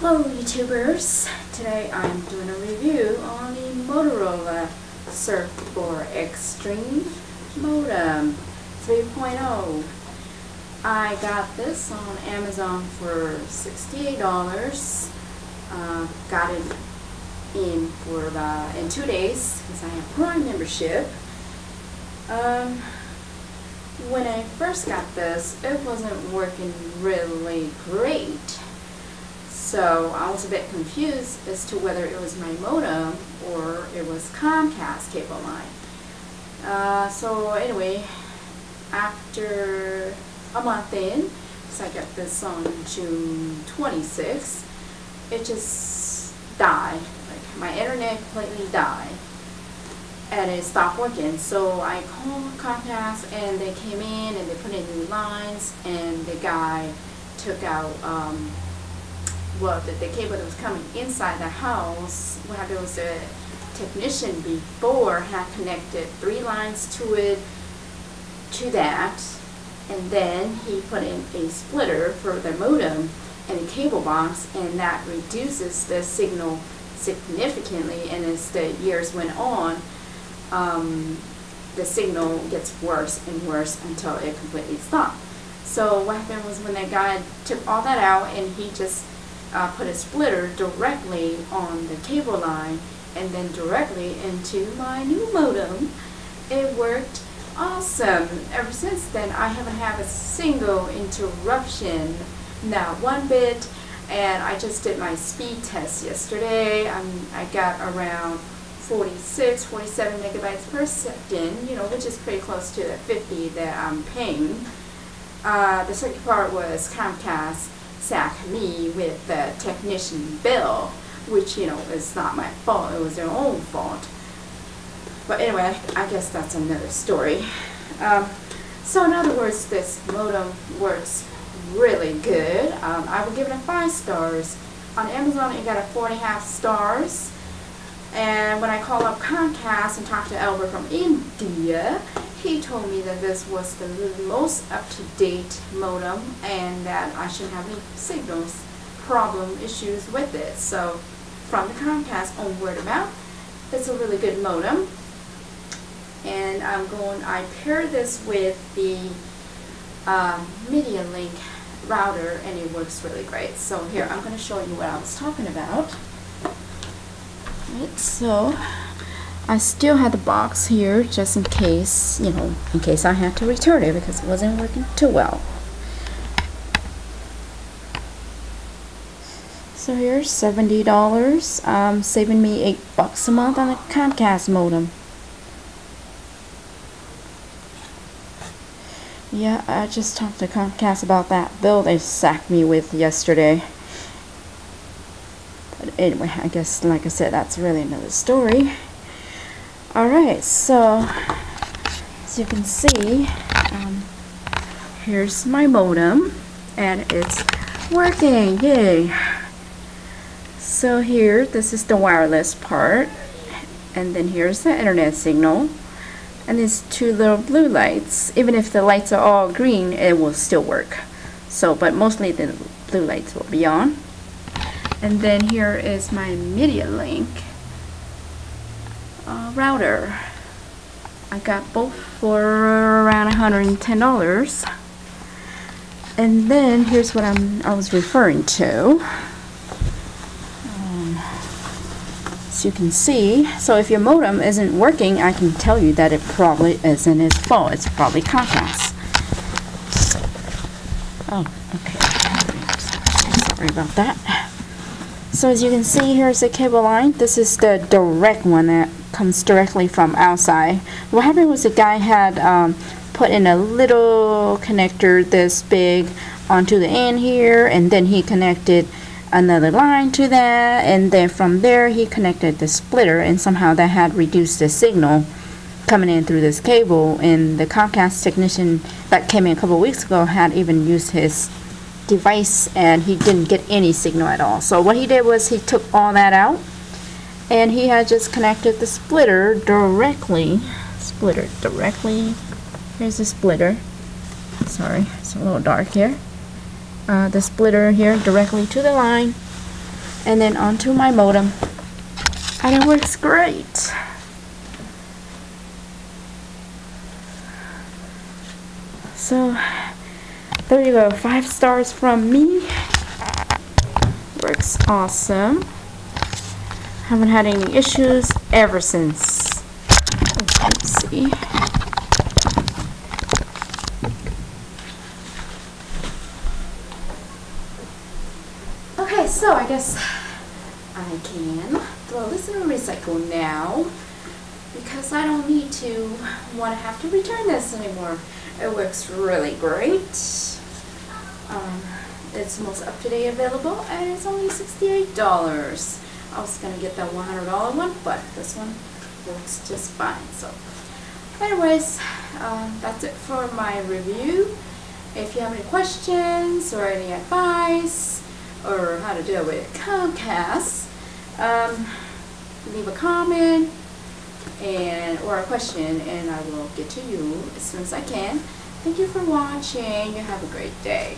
Hello YouTubers! Today I'm doing a review on the Motorola Surfboard Extreme Modem 3.0. I got this on Amazon for $68. Uh, got it in for about in two days because I have Prime membership. Um, when I first got this, it wasn't working really great. So I was a bit confused as to whether it was my modem or it was Comcast cable line. Uh, so anyway, after a month in, so I got this on June 26th, it just died. Like my internet completely died and it stopped working. So I called Comcast and they came in and they put in new lines and the guy took out um, well the, the cable that was coming inside the house. Well, there was a technician before had connected three lines to it to that and then he put in a splitter for the modem and a cable box and that reduces the signal significantly and as the years went on um, the signal gets worse and worse until it completely stopped. So what happened was when that guy took all that out and he just uh, put a splitter directly on the cable line and then directly into my new modem, it worked awesome. Ever since then, I haven't had a single interruption, not one bit. And I just did my speed test yesterday. Um, I got around 46, 47 megabytes per second, you know, which is pretty close to the 50 that I'm paying. Uh, the second part was Comcast sacked me with the technician bill, which, you know, is not my fault. It was their own fault. But anyway, I guess that's another story. Um, so in other words, this modem works really good. Um, I would give it a 5 stars. On Amazon, it got a 4 and a half stars. And when I called up Comcast and talked to Albert from India, he told me that this was the most up-to-date modem and that I shouldn't have any signals problem issues with it. So from the Comcast on word of mouth, it's a really good modem. And I'm going, I pair this with the um, MediaLink router and it works really great. So here, I'm going to show you what I was talking about. Right, so I still had the box here just in case, you know, in case I had to return it because it wasn't working too well. So here's $70, um, saving me 8 bucks a month on a Comcast modem. Yeah, I just talked to Comcast about that bill they sacked me with yesterday. But anyway, I guess, like I said, that's really another story. Alright, so, as you can see, um, here's my modem, and it's working, yay! So here, this is the wireless part, and then here's the internet signal, and these two little blue lights. Even if the lights are all green, it will still work. So, but mostly the blue lights will be on. And then here is my MediaLink uh, router. I got both for around $110. And then here's what I'm I was referring to. Um, as you can see, so if your modem isn't working, I can tell you that it probably isn't its fault. It's probably Comcast. Oh, okay. Sorry about that. So as you can see, here's the cable line. This is the direct one that comes directly from outside. What happened was the guy had um, put in a little connector this big onto the end here, and then he connected another line to that, and then from there he connected the splitter, and somehow that had reduced the signal coming in through this cable, and the Comcast technician that came in a couple weeks ago had even used his device and he didn't get any signal at all. So what he did was he took all that out and he had just connected the splitter directly, splitter directly, here's the splitter, sorry, it's a little dark here, uh, the splitter here directly to the line and then onto my modem. And it works great. So, there you go. Five stars from me. Works awesome. Haven't had any issues ever since. Let's see. Okay, so I guess I can throw this in a recycle now because I don't need to want to have to return this anymore. It works really great. Um, it's the most up-to-date available and it's only $68. I was going to get that $100 one, but this one works just fine. So anyways, um, that's it for my review. If you have any questions or any advice or how to deal with Comcast, um, leave a comment and or a question and I will get to you as soon as I can. Thank you for watching. You have a great day.